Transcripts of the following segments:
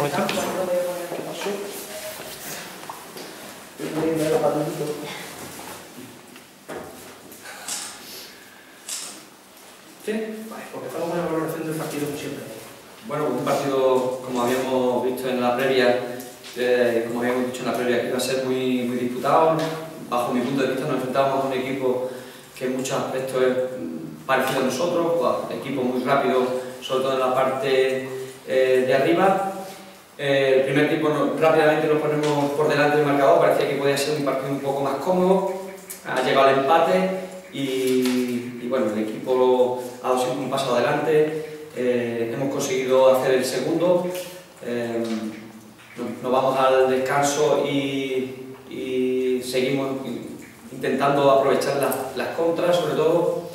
¿Sí? Vale, porque estamos valoración del partido como siempre. Bueno, un partido, como habíamos visto en la previa, eh, como habíamos dicho en la previa, que iba a ser muy, muy disputado. Bajo mi punto de vista nos enfrentábamos a un equipo que en muchos aspectos es parecido a nosotros, un equipo muy rápido, sobre todo en la parte eh, de arriba. Eh, el primer tiempo rápidamente nos ponemos por delante del marcador, parecía que podía ser un partido un poco más cómodo, ha llegado el empate y, bueno, el equipo ha dado siempre un paso adelante, eh, hemos conseguido hacer el segundo, nos vamos al descanso y, seguimos intentando aprovechar las, las contras, sobre todo.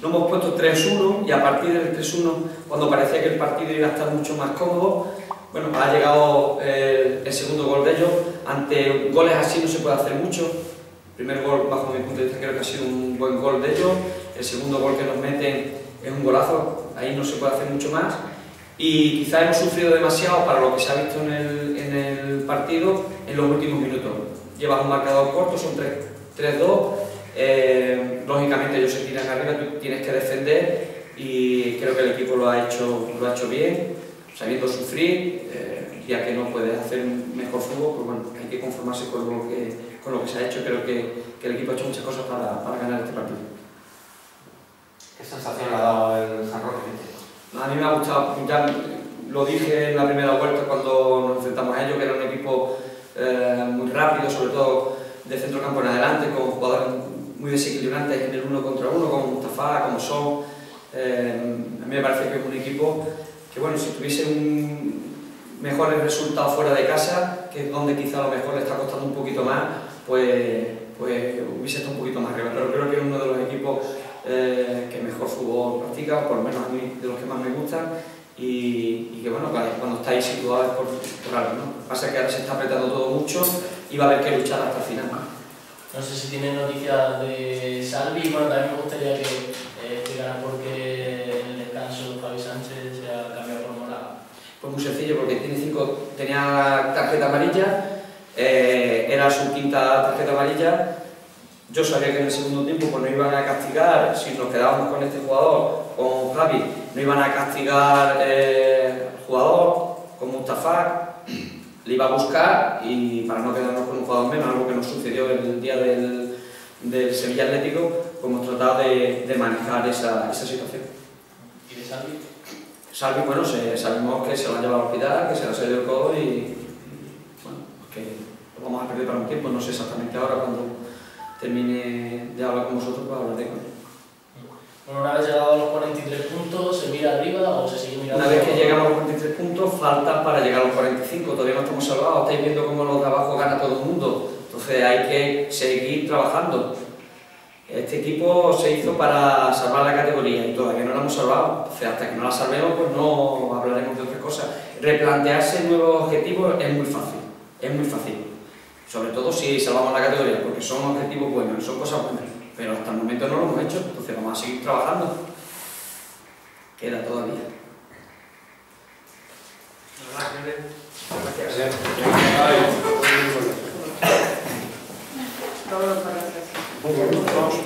No hemos puesto 3-1 y a partir del 3-1, cuando parecía que el partido iba a estar mucho más cómodo, bueno, ha llegado el, segundo gol de ellos. Ante goles así no se puede hacer mucho. El primer gol, bajo mi punto de vista, creo que ha sido un buen gol de ellos. El segundo gol que nos meten es un golazo, ahí no se puede hacer mucho más. Y quizá hemos sufrido demasiado para lo que se ha visto en el, en el partido en los últimos minutos. Llevas un marcador corto, son 3-2 eh, lógicamente ellos se tiran arriba, tú tienes que defender y creo que el equipo lo ha hecho, lo ha hecho bien, sabiendo sufrir, eh, ya que no puedes hacer mejor fútbol, pues bueno, hay que conformarse con lo que, con lo que se ha hecho, creo que, que el equipo ha hecho muchas cosas para, para ganar este partido. ¿Qué sensación le ha dado el San Roque? A mí me ha gustado, ya lo dije en la primera vuelta cuando nos enfrentamos a ellos, que era un equipo eh, muy rápido, sobre todo de centro campo en adelante, con jugadores muy desequilibrantes en el uno contra uno, como Mustafa, como Son. Eh, a mí me parece que es un equipo que, bueno, si tuviese un mejores resultados fuera de casa, que es donde quizá a lo mejor le está costando un poquito más, pues, pues hubiese estado un poquito más arriba. Pero creo que es uno de los equipos eh, que mejor fútbol practica, por lo menos a mí de los que más me gustan, y, que bueno, cuando estáis situados es por, por algo. ¿no? Pasa que ahora se está apretando todo mucho y va a haber que luchar hasta el final. No sé si tienen noticias de Salvi, bueno, también me gustaría que eh, explicaran por qué el descanso Javi Sánchez se ha cambiado por Pues muy sencillo, porque tiene cinco, tenía tarjeta amarilla, eh, era su quinta tarjeta amarilla, yo sabía que en el segundo tiempo pues, no iban a castigar, si nos quedábamos con este jugador, con Javi, no iban a castigar eh, al jugador, con Mustafa, le iba a buscar y para no quedarnos con un jugador menos, algo que nos sucedió el día del, del Sevilla Atlético, pues hemos tratado de, de manejar esa, esa, situación. ¿Y de Salvi? Bueno, se, sabemos que se lo han llevado al hospital, que se le ha salido el codo y, bueno, que lo vamos a perder para un tiempo, no sé exactamente ahora cuando termine de hablar con vosotros, pues hablaré con él. Bueno, una vez llegado a los 43 puntos, ¿se mira arriba o se sigue mirando? Una vez que llegamos a los 43 puntos, faltan para llegar a los 45. Todavía no estamos salvados, estáis viendo cómo los trabajos gana todo el mundo. Entonces hay que seguir trabajando. Este equipo se hizo para salvar la categoría y todavía no la hemos salvado. Entonces, hasta que no la salvemos, pues no hablaremos de otras cosas. Replantearse nuevos objetivos es muy fácil, es muy fácil. Sobre todo si salvamos la categoría, porque son objetivos buenos, son cosas buenas. Pero hasta el momento no lo hemos hecho, entonces vamos a seguir trabajando. Queda todavía. Gracias. Gracias. Gracias.